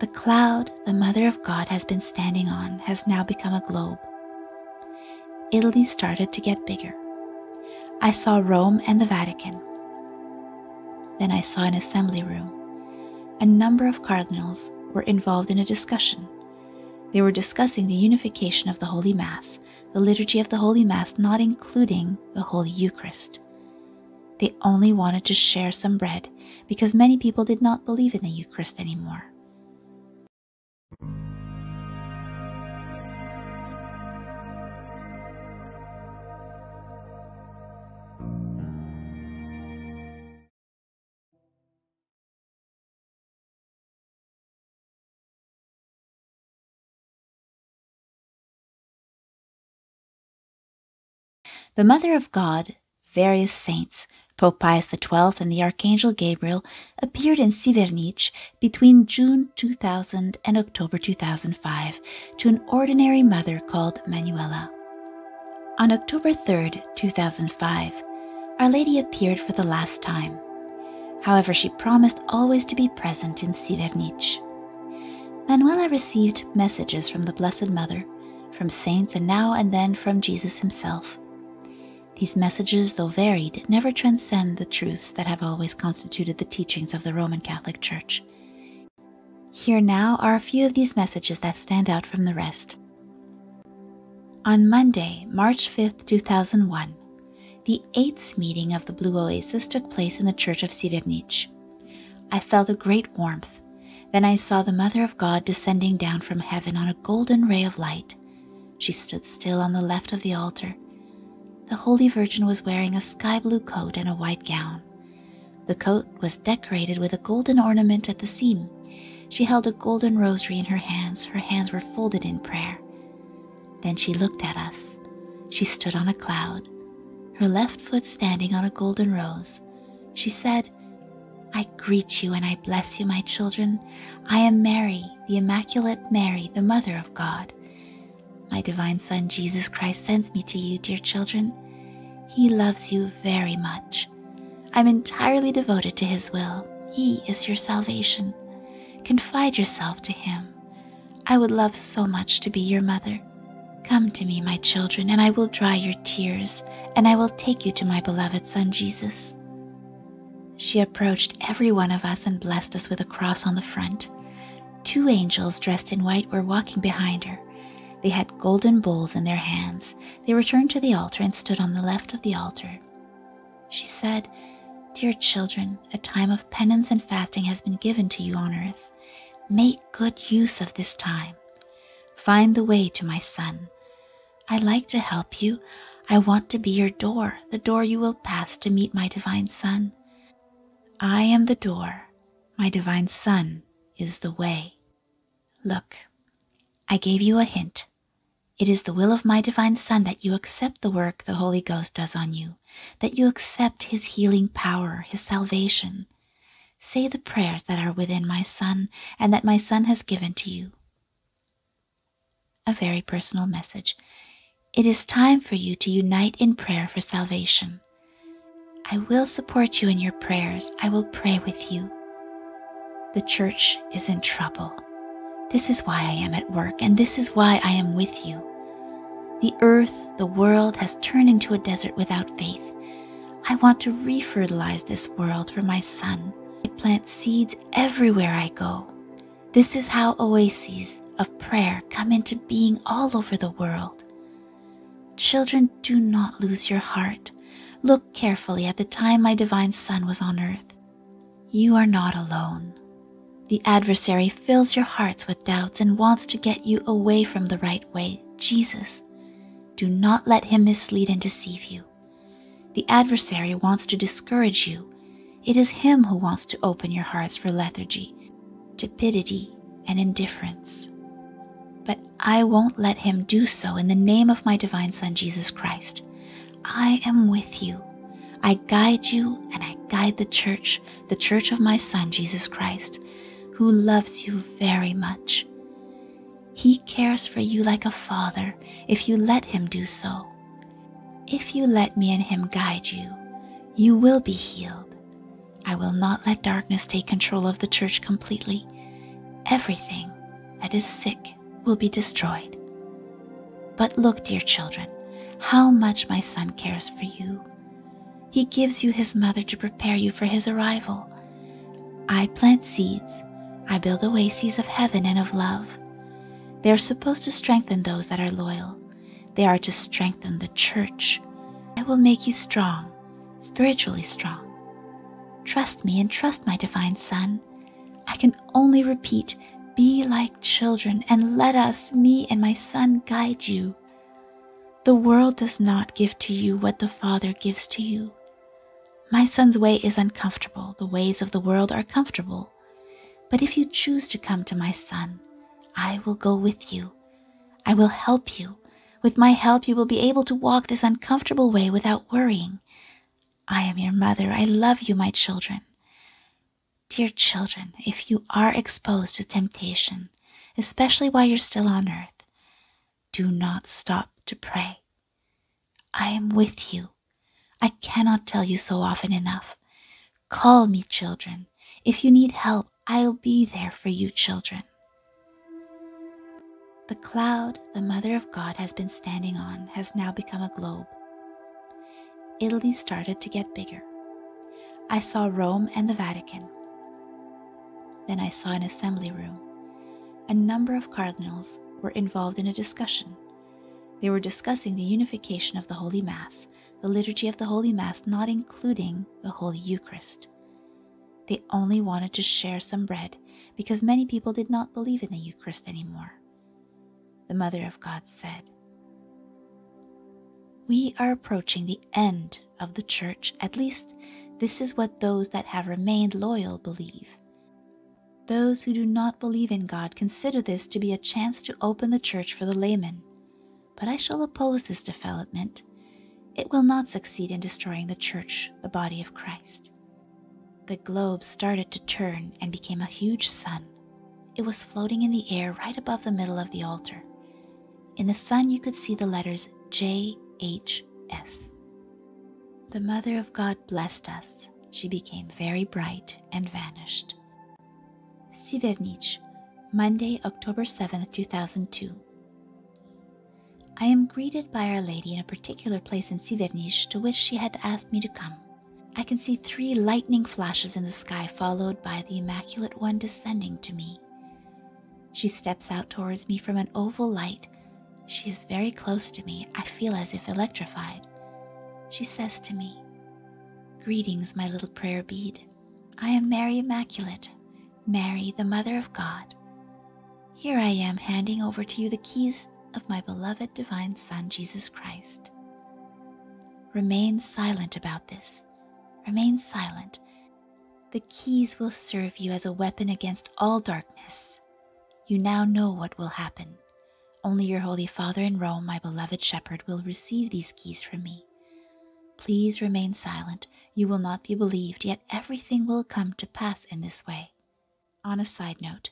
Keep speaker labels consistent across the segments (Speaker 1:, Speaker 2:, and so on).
Speaker 1: The cloud the Mother of God has been standing on has now become a globe. Italy started to get bigger. I saw Rome and the Vatican. Then I saw an assembly room. A number of cardinals were involved in a discussion. They were discussing the unification of the Holy Mass, the liturgy of the Holy Mass not including the Holy Eucharist. They only wanted to share some bread because many people did not believe in the Eucharist anymore. The Mother of God, various saints, Pope Pius XII and the Archangel Gabriel appeared in Sievernich between June 2000 and October 2005 to an ordinary mother called Manuela. On October 3, 2005, Our Lady appeared for the last time. However, she promised always to be present in Sievernich. Manuela received messages from the Blessed Mother, from saints, and now and then from Jesus himself. These messages, though varied, never transcend the truths that have always constituted the teachings of the Roman Catholic Church. Here now are a few of these messages that stand out from the rest. On Monday, March 5th, 2001, the eighth meeting of the Blue Oasis took place in the Church of Sievernich. I felt a great warmth. Then I saw the Mother of God descending down from heaven on a golden ray of light. She stood still on the left of the altar the Holy Virgin was wearing a sky blue coat and a white gown. The coat was decorated with a golden ornament at the seam. She held a golden rosary in her hands. Her hands were folded in prayer. Then she looked at us. She stood on a cloud, her left foot standing on a golden rose. She said, I greet you and I bless you, my children. I am Mary, the Immaculate Mary, the Mother of God. My divine Son, Jesus Christ, sends me to you, dear children. He loves you very much. I'm entirely devoted to His will. He is your salvation. Confide yourself to Him. I would love so much to be your mother. Come to me, my children, and I will dry your tears, and I will take you to my beloved Son, Jesus. She approached every one of us and blessed us with a cross on the front. Two angels dressed in white were walking behind her. They had golden bowls in their hands. They returned to the altar and stood on the left of the altar. She said, Dear children, a time of penance and fasting has been given to you on earth. Make good use of this time. Find the way to my Son. I like to help you. I want to be your door, the door you will pass to meet my divine Son. I am the door. My divine Son is the way. Look, I gave you a hint. It is the will of my divine Son that you accept the work the Holy Ghost does on you, that you accept his healing power, his salvation. Say the prayers that are within my Son and that my Son has given to you. A very personal message. It is time for you to unite in prayer for salvation. I will support you in your prayers. I will pray with you. The church is in trouble. This is why I am at work, and this is why I am with you. The earth, the world, has turned into a desert without faith. I want to refertilize this world for my son. I plant seeds everywhere I go. This is how oases of prayer come into being all over the world. Children, do not lose your heart. Look carefully at the time my divine Son was on earth. You are not alone. The adversary fills your hearts with doubts and wants to get you away from the right way, Jesus. Do not let him mislead and deceive you. The adversary wants to discourage you. It is him who wants to open your hearts for lethargy, tepidity, and indifference. But I won't let him do so in the name of my divine Son, Jesus Christ. I am with you. I guide you and I guide the church, the church of my Son, Jesus Christ who loves you very much. He cares for you like a father if you let him do so. If you let me and him guide you, you will be healed. I will not let darkness take control of the church completely. everything that is sick will be destroyed. But look, dear children, how much my son cares for you. He gives you his mother to prepare you for his arrival. I plant seeds, I build oases of heaven and of love. They are supposed to strengthen those that are loyal. They are to strengthen the church. I will make you strong, spiritually strong. Trust me and trust my divine Son. I can only repeat be like children and let us, me and my Son, guide you. The world does not give to you what the Father gives to you. My Son's way is uncomfortable, the ways of the world are comfortable. But if you choose to come to my Son, I will go with you. I will help you. With my help, you will be able to walk this uncomfortable way without worrying. I am your mother. I love you, my children. Dear children, if you are exposed to temptation, especially while you're still on earth, do not stop to pray. I am with you. I cannot tell you so often enough. Call me, children. If you need help, I'll be there for you, children. The cloud the Mother of God has been standing on has now become a globe. Italy started to get bigger. I saw Rome and the Vatican. Then I saw an assembly room. A number of cardinals were involved in a discussion. They were discussing the unification of the Holy Mass, the liturgy of the Holy Mass not including the Holy Eucharist. They only wanted to share some bread because many people did not believe in the Eucharist anymore. The Mother of God said, We are approaching the end of the Church, at least this is what those that have remained loyal believe. Those who do not believe in God consider this to be a chance to open the church for the layman. But I shall oppose this development. It will not succeed in destroying the church, the body of Christ. The globe started to turn and became a huge sun. It was floating in the air right above the middle of the altar. In the sun, you could see the letters J H S. The Mother of God blessed us. She became very bright and vanished. Sievernich, Monday, October 7th, 2002. I am greeted by Our Lady in a particular place in Sievernich to which she had asked me to come. I can see three lightning flashes in the sky, followed by the Immaculate One descending to me. She steps out towards me from an oval light. She is very close to me. I feel as if electrified. She says to me, Greetings, my little prayer bead. I am Mary Immaculate, Mary, the Mother of God. Here I am handing over to you the keys of my beloved divine Son, Jesus Christ. Remain silent about this. Remain silent. The keys will serve you as a weapon against all darkness. You now know what will happen. Only your Holy Father in Rome, my beloved shepherd, will receive these keys from me. Please remain silent. You will not be believed, yet everything will come to pass in this way. On a side note,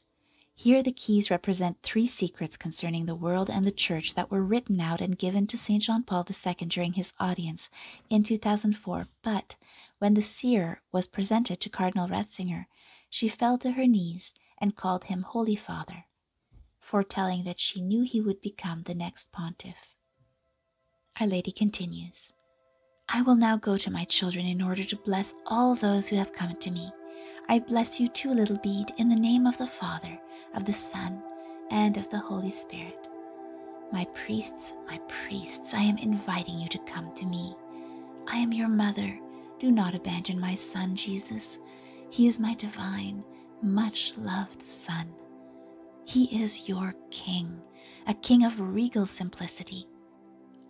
Speaker 1: here the keys represent three secrets concerning the world and the church that were written out and given to St. John Paul II during his audience in 2004. But when the seer was presented to Cardinal Ratzinger, she fell to her knees and called him Holy Father, foretelling that she knew he would become the next pontiff. Our Lady continues I will now go to my children in order to bless all those who have come to me I bless you too, little bead, in the name of the Father, of the Son, and of the Holy Spirit. My priests, my priests, I am inviting you to come to me. I am your mother. Do not abandon my son, Jesus. He is my divine, much loved son. He is your king, a king of regal simplicity.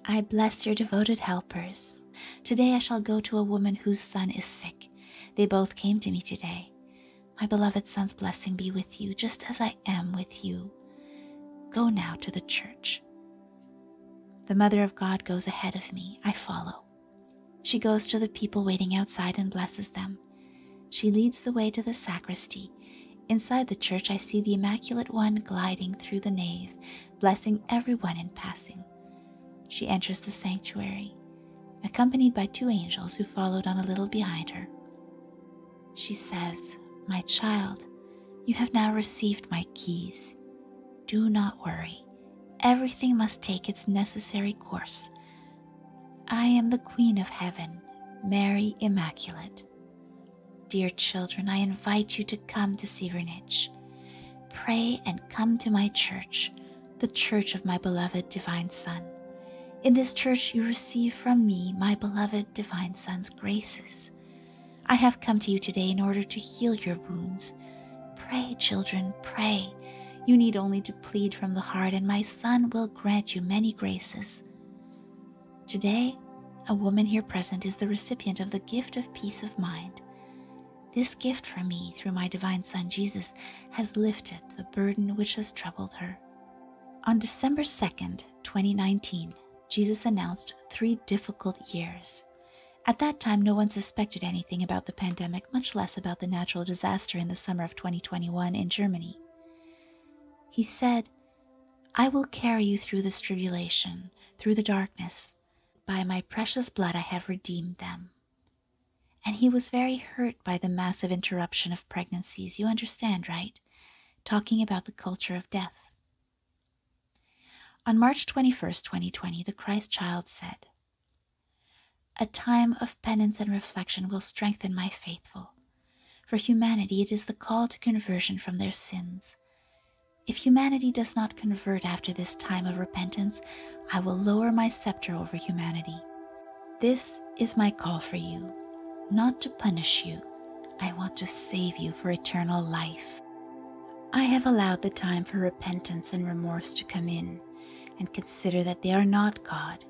Speaker 1: I bless your devoted helpers. Today I shall go to a woman whose son is sick they both came to me today. My beloved son's blessing be with you, just as I am with you. Go now to the church. The Mother of God goes ahead of me. I follow. She goes to the people waiting outside and blesses them. She leads the way to the sacristy. Inside the church, I see the Immaculate One gliding through the nave, blessing everyone in passing. She enters the sanctuary, accompanied by two angels who followed on a little behind her. She says, My child, You have now received my keys. Do not worry. Everything must take its necessary course. I am the Queen of Heaven, Mary Immaculate. Dear children, I invite you to come to Sievernich. Pray and come to my church, the church of my beloved Divine Son. In this church, you receive from me, my beloved Divine Son's graces. I have come to you today in order to heal your wounds. Pray, children, pray. You need only to plead from the heart, and my Son will grant you many graces. Today, a woman here present is the recipient of the gift of peace of mind. This gift from me through my divine Son Jesus has lifted the burden which has troubled her. On December 2nd, 2019, Jesus announced three difficult years. At that time, no one suspected anything about the pandemic, much less about the natural disaster in the summer of 2021 in Germany. He said, I will carry you through this tribulation, through the darkness. By my precious blood I have redeemed them. And he was very hurt by the massive interruption of pregnancies. You understand, right? Talking about the culture of death. On March 21st, 2020, the Christ child said, A time of penance and reflection will strengthen my faithful. For humanity, it is the call to conversion from their sins. If humanity does not convert after this time of repentance, I will lower my scepter over humanity. This is my call for you, not to punish you. I want to save you for eternal life. I have allowed the time for repentance and remorse to come in and consider that they are not God.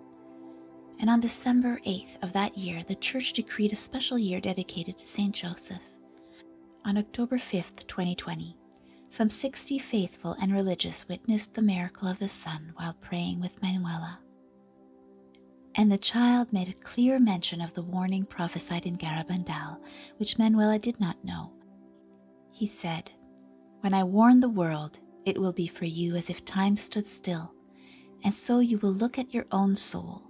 Speaker 1: And on December 8th of that year, the Church decreed a special year dedicated to Saint Joseph. On October 5th, 2020, some 60 faithful and religious witnessed the miracle of the sun while praying with Manuela. And the child made a clear mention of the warning prophesied in Garabandal, which Manuela did not know. He said, When I warn the world, it will be for you as if time stood still, and so you will look at your own soul,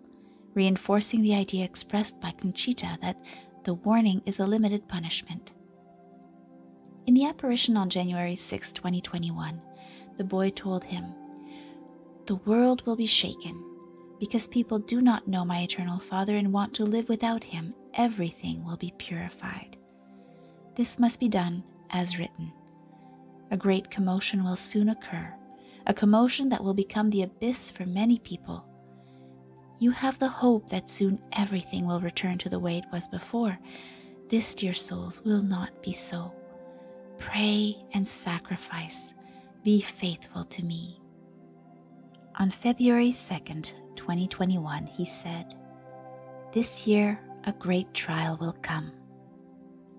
Speaker 1: reinforcing the idea expressed by Conchita that the warning is a limited punishment. In the apparition on January 6, 2021, the boy told him, The world will be shaken. Because people do not know my eternal Father and want to live without him, everything will be purified. This must be done as written. A great commotion will soon occur, a commotion that will become the abyss for many people. You have the hope that soon everything will return to the way it was before. This, dear souls, will not be so. Pray and sacrifice. Be faithful to me. On February 2nd, 2021, he said, This year a great trial will come,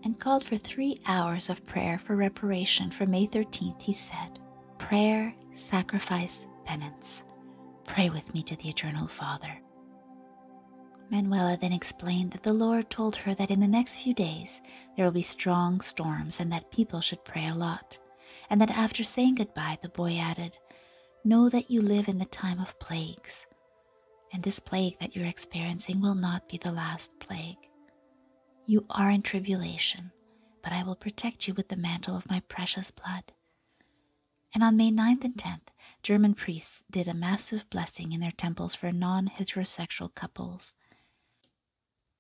Speaker 1: and called for three hours of prayer for reparation for May 13th. He said, Prayer, sacrifice, penance. Pray with me to the Eternal Father. Manuela then explained that the Lord told her that in the next few days there will be strong storms and that people should pray a lot, and that after saying goodbye, the boy added, Know that you live in the time of plagues, and this plague that you're experiencing will not be the last plague. You are in tribulation, but I will protect you with the mantle of my precious blood. And on May 9th and 10th, German priests did a massive blessing in their temples for non heterosexual couples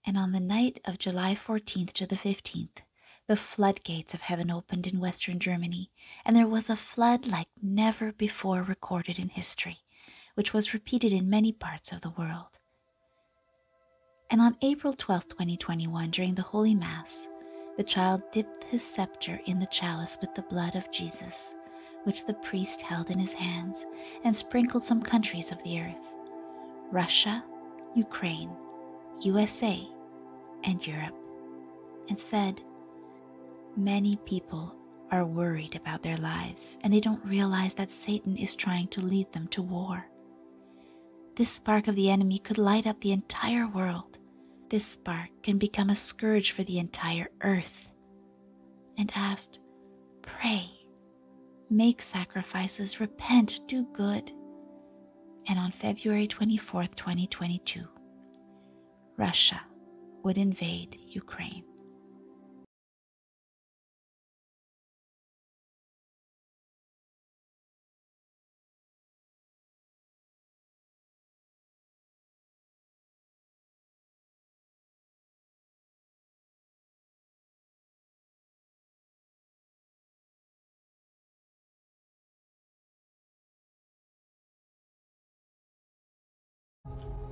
Speaker 1: and on the night of July 14th to the 15th, the floodgates of heaven opened in Western Germany, and there was a flood like never before recorded in history, which was repeated in many parts of the world. And on April 12, 2021, during the Holy Mass, the child dipped his scepter in the chalice with the blood of Jesus, which the priest held in his hands, and sprinkled some countries of the earth Russia, Ukraine, USA, and Europe and said, Many people are worried about their lives and they don't realize that Satan is trying to lead them to war. This spark of the enemy could light up the entire world. This spark can become a scourge for the entire earth. And asked, Pray, make sacrifices, repent, do good. And on February 24th, 2022, Russia would invade Ukraine.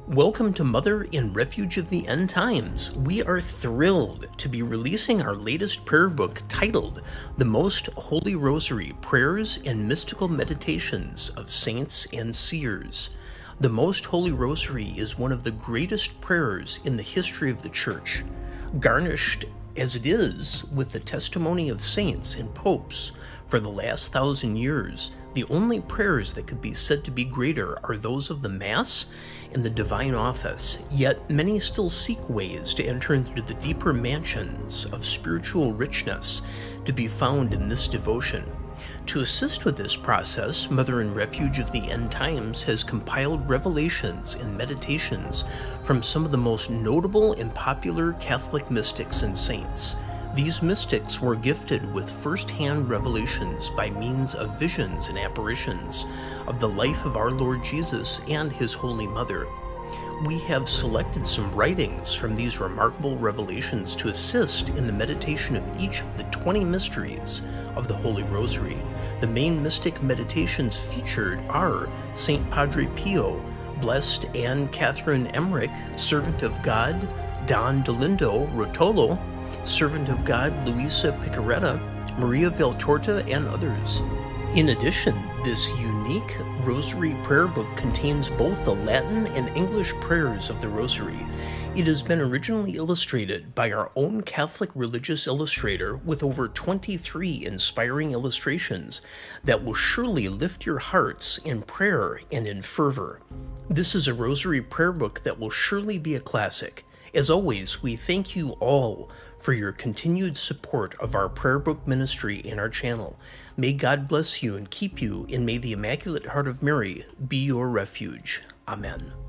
Speaker 2: Welcome to Mother in Refuge of the End Times. We are thrilled to be releasing our latest prayer book titled The Most Holy Rosary Prayers and Mystical Meditations of Saints and Seers. The Most Holy Rosary is one of the greatest prayers in the history of the Church, garnished as it is with the testimony of saints and popes for the last thousand years. The only prayers that could be said to be greater are those of the Mass and the divine office, yet many still seek ways to enter into the deeper mansions of spiritual richness to be found in this devotion. To assist with this process, Mother in Refuge of the End Times has compiled revelations and meditations from some of the most notable and popular Catholic mystics and saints. These mystics were gifted with first hand revelations by means of visions and apparitions of the life of our Lord Jesus and His Holy Mother. We have selected some writings from these remarkable revelations to assist in the meditation of each of the 20 mysteries of the Holy Rosary. The main mystic meditations featured are St. Padre Pio, Blessed Anne Catherine Emmerich, Servant of God, Don Dolindo Ruotolo, Servant of God Luisa Piccarreta, Maria Valtorta, and others. In addition, this unique Rosary prayer book contains both the Latin and English prayers of the Rosary. It has been originally illustrated by our own Catholic religious illustrator with over 23 inspiring illustrations that will surely lift your hearts in prayer and in fervor. This is a Rosary prayer book that will surely be a classic. As always, we thank you all for your continued support of our prayer book ministry and our channel. May God bless you and keep you, and may the Immaculate Heart of Mary be your refuge. Amen.